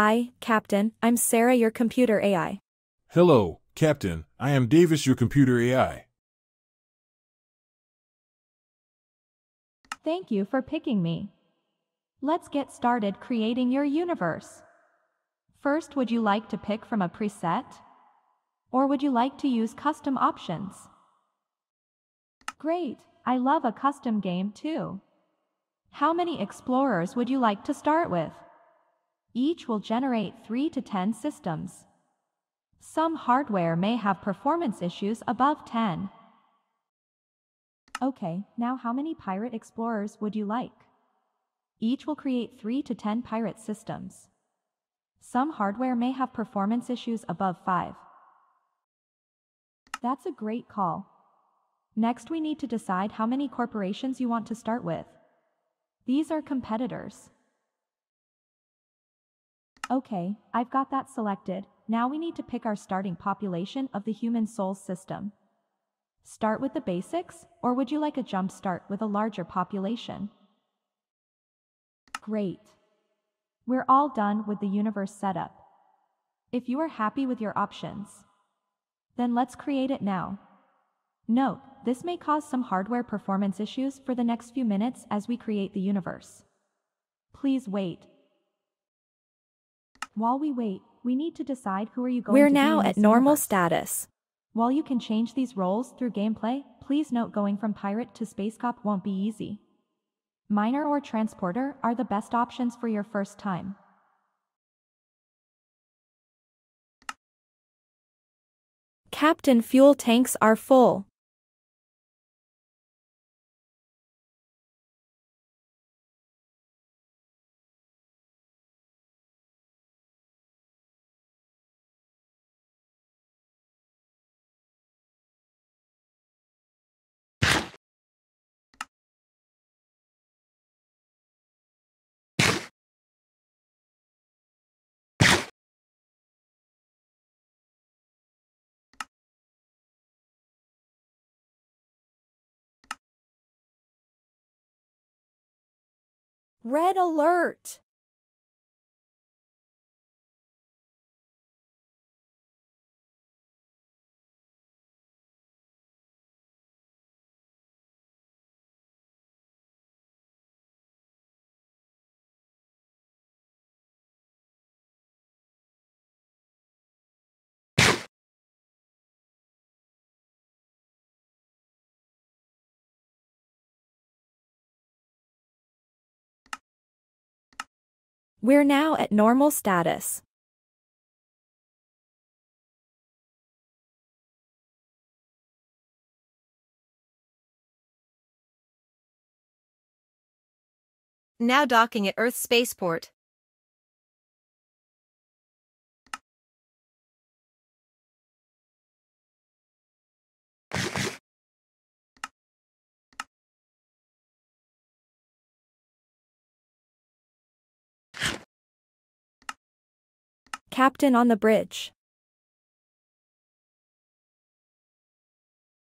Hi, Captain, I'm Sara, your computer AI. Hello, Captain. I am Davis, your computer AI. Thank you for picking me. Let's get started creating your universe. First, would you like to pick from a preset? Or would you like to use custom options? Great, I love a custom game too. How many explorers would you like to start with? Each will generate 3 to 10 systems. Some hardware may have performance issues above 10. Okay, now how many pirate explorers would you like? Each will create 3 to 10 pirate systems. Some hardware may have performance issues above 5. That's a great call. Next we need to decide how many corporations you want to start with. These are competitors. Okay, I've got that selected. Now we need to pick our starting population of the human Sol system. Start with the basics, or would you like a jump start with a larger population? Great. We're all done with the universe setup. If you are happy with your options, then let's create it now. Note, this may cause some hardware performance issues for the next few minutes as we create the universe. Please wait. While we wait, we need to decide who are you going to be. We're to now at normal universe. status. While you can change these roles through gameplay, please note going from pirate to space cop won't be easy. Miner or transporter are the best options for your first time. Captain, fuel tanks are full. Red alert! We're now at normal status. Now docking at Earth Spaceport. Captain on the bridge.